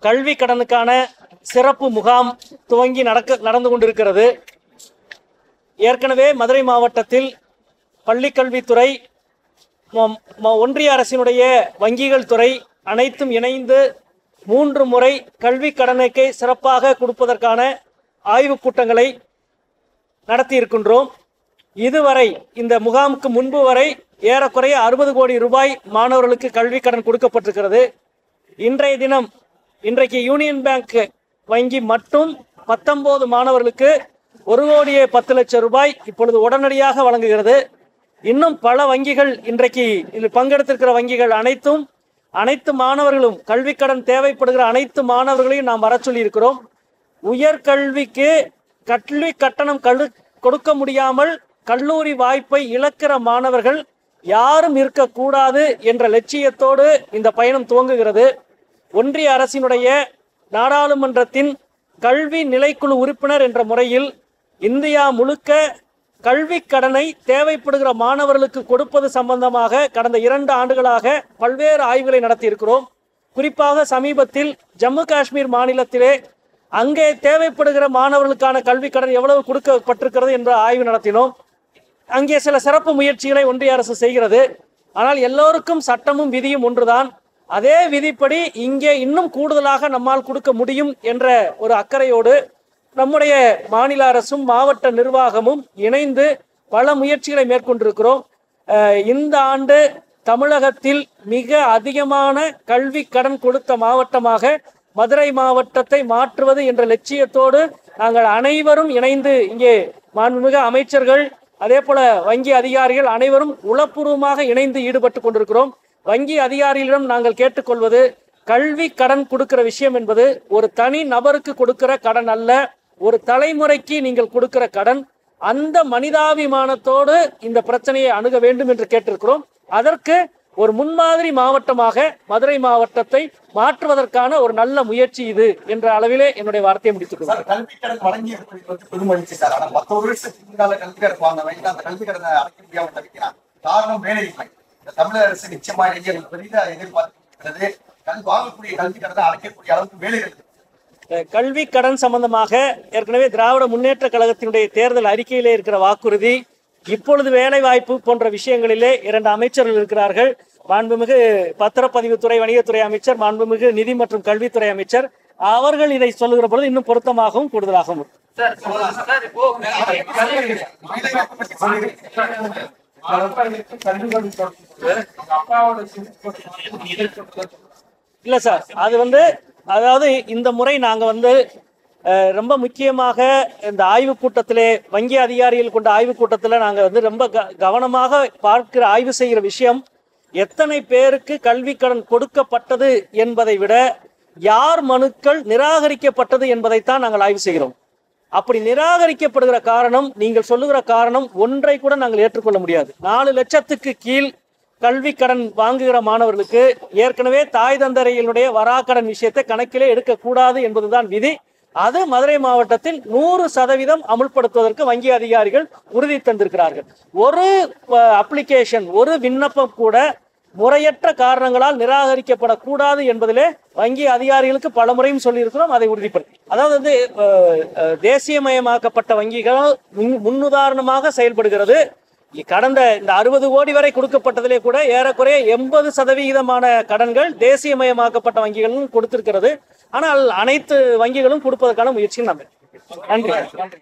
கல்வி கடனுக்கான சிறப்பு முகாம் துவங்கி நடக்க நடந்து கொண்டிருக்கிறது. ஏற்கனவே மதுரை மாவட்டத்தில் பள்ளிக்கல்வித்துறை ம- ஒன்றிய அரசினுடைய வங்கிகள் துறை அனைத்தும் இணைந்து மூன்று முறை கல்வி கடனுக்கு சிறப்பாக கொடுப்பதற்கான ஆய்வுக் கூட்டங்களை நடத்தி இருக்கின்றோம். இதுவரை இந்த முகாமுக்கு முன்பு வரை ஏறக்குறைய அறுபது கோடி ரூபாய் மாணவர்களுக்கு கல்வி கடன் கொடுக்கப்பட்டிருக்கிறது. இன்றைய தினம் இன்றைக்கு யூனியன் பேங்க் வங்கி மட்டும் பத்தொன்பது மாணவர்களுக்கு ஒரு கோடியே பத்து லட்சம் ரூபாய் இப்பொழுது உடனடியாக வழங்குகிறது. இன்னும் பல வங்கிகள் இன்றைக்கு இதில் பங்கெடுத்திருக்கிற வங்கிகள் அனைத்தும் அனைத்து மாணவர்களும் கல்விக்கடன் கடன் தேவைப்படுகிற அனைத்து மாணவர்களையும் நாம் வர சொல்லியிருக்கிறோம். உயர்கல்விக்கு கல்வி கட்டணம் கழு கொடுக்க முடியாமல் கல்லூரி வாய்ப்பை இழக்கிற மாணவர்கள் யாரும் இருக்கக்கூடாது என்ற லட்சியத்தோடு இந்த பயணம் துவங்குகிறது. ஒன்றிய அரசினுடைய நாடாளுமன்றத்தின் கல்வி நிலைக்குழு உறுப்பினர் என்ற முறையில் இந்தியா முழுக்க கல்வி கடனை தேவைப்படுகிற மாணவர்களுக்கு கொடுப்பது சம்பந்தமாக கடந்த இரண்டு ஆண்டுகளாக பல்வேறு ஆய்வுகளை நடத்தியிருக்கிறோம். குறிப்பாக சமீபத்தில் ஜம்மு காஷ்மீர் மாநிலத்திலே அங்கே தேவைப்படுகிற மாணவர்களுக்கான கல்வி கடன் எவ்வளவு கொடுக்கப்பட்டிருக்கிறது என்ற ஆய்வு நடத்தினோம். அங்கே சில சிறப்பு முயற்சிகளை ஒன்றிய அரசு செய்கிறது. ஆனால் எல்லோருக்கும் சட்டமும் விதியும் ஒன்றுதான். அதே விதிப்படி இங்கே இன்னும் கூடுதலாக நம்மால் கொடுக்க முடியும் என்ற ஒரு அக்கறையோடு நம்முடைய மாநில அரசும் மாவட்ட நிர்வாகமும் இணைந்து பல முயற்சிகளை மேற்கொண்டிருக்கிறோம். இந்த ஆண்டு தமிழகத்தில் மிக அதிகமான கல்வி கடன் கொடுத்த மாவட்டமாக மதுரை மாவட்டத்தை மாற்றுவது என்ற லட்சியத்தோடு நாங்கள் அனைவரும் இணைந்து இங்கே மாண்புமிகு அமைச்சர்கள் அதே போல வங்கி அதிகாரிகள் அனைவரும் உளப்பூர்வமாக இணைந்து ஈடுபட்டு கொண்டிருக்கிறோம். வங்கி அதிகாரிகளிடம் நாங்கள் கேட்டுக்கொள்வது கல்வி கடன் கொடுக்கிற விஷயம் என்பது ஒரு தனி நபருக்கு கொடுக்கிற கடன் அல்ல ஒரு தலைமுறைக்கு நீங்கள் கொடுக்கிற கடன். அந்த மனிதாபிமானத்தோடு இந்த பிரச்சனையை அணுக வேண்டும் என்று கேட்டிருக்கிறோம். அதற்கு ஒரு முன்மாதிரி மாவட்டமாக மதுரை மாவட்டத்தை மாற்றுவதற்கான ஒரு நல்ல முயற்சி இது என்ற அளவிலே என்னுடைய வார்த்தையை முடித்துக் கொள்கிறேன். தமிழக அரசு நிச்சயமா எங்கள் பெரிதா எதிர்பார்க்கிறது கல்வி வாங்கக்கூடிய கல்வி கடனை அடைக்கக்கூடிய அளவுக்கு வேலைகள் கல்வி கடன் சம்பந்தமாக ஏற்கனவே திராவிட முன்னேற்ற கழகத்தினுடைய தேர்தல் அறிக்கையிலே இருக்கிற வாக்குறுதி இப்பொழுது வேலை வாய்ப்பு போன்ற விஷயங்களிலே இரண்டு அமைச்சர்கள் இருக்கிறார்கள். மாண்புமிகு பத்திரப்பதிவுத்துறை வணிகத்துறை அமைச்சர் மாண்புமிகு நிதி மற்றும் கல்வித்துறை அமைச்சர். அவர்கள் இதை சொல்லுகிற பொழுது இன்னும் பொருத்தமாகவும் கூடுதலாகவும் இல்ல சார் அது வந்து அதாவது இந்த முறை நாங்க வந்து ரொம்ப முக்கியமாக இந்த ஆய்வு கூட்டத்திலே வங்கி அதிகாரிகள் கொண்ட ஆய்வு கூட்டத்தில் நாங்கள் வந்து ரொம்ப க- கவனமாக பார்க்கிற ஆய்வு செய்கிற விஷயம் எத்தனை பேருக்கு கல்வி கடன் கொடுக்கப்பட்டது என்பதை விட யார் மனுக்கள் நிராகரிக்கப்பட்டது என்பதைத்தான் நாங்கள் ஆய்வு செய்கிறோம். அப்படி நிராகரிக்கப்படுகிற காரணம் நீங்கள் சொல்லுகிற காரணம் ஒன்றை கூட நாங்கள் ஏற்றுக்கொள்ள முடியாது. நாலு லட்சத்துக்கு கீழ் கல்வி கடன் வாங்குகிற மாணவர்களுக்கு ஏற்கனவே தாய் தந்தரையினுடைய வராக்கடன் விஷயத்தை கணக்கிலே எடுக்கக்கூடாது என்பதுதான் விதி. அது மதுரை மாவட்டத்தில் நூறு சதவீதம் அமுல்படுத்துவதற்கு வங்கி அதிகாரிகள் உறுதி தந்திருக்கிறார்கள். ஒரு அப்ளிகேஷன் ஒரு விண்ணப்பம் கூட முறையற்ற காரணங்களால் நிராகரிக்கப்படக்கூடாது என்பதிலே வங்கி அதிகாரிகளுக்கு பல முறையும் சொல்லியிருக்கிறோம் அதை உறுதிப்படுத்தி. அதாவது வந்து தேசியமயமாக்கப்பட்ட வங்கிகள் முன்- முன்னுதாரணமாக செயல்படுகிறது. கடந்த இந்த அறுபது கோடி வரை கொடுக்கப்பட்டதிலே கூட ஏறக்குறைய எண்பது சதவிகிதமான கடன்கள் தேசியமயமாக்கப்பட்ட வங்கிகளும் கொடுத்திருக்கிறது. ஆனால் அனைத்து வங்கிகளும் கொடுப்பதற்கான முயற்சியும் நம்ம நன்றி நன்றி.